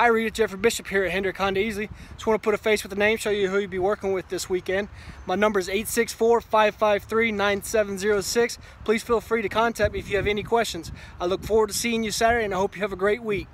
I read it, Jeffery Bishop here at Hendrick Honda Easley. Just want to put a face with a name, show you who you'll be working with this weekend. My number is 864-553-9706. Please feel free to contact me if you have any questions. I look forward to seeing you Saturday and I hope you have a great week.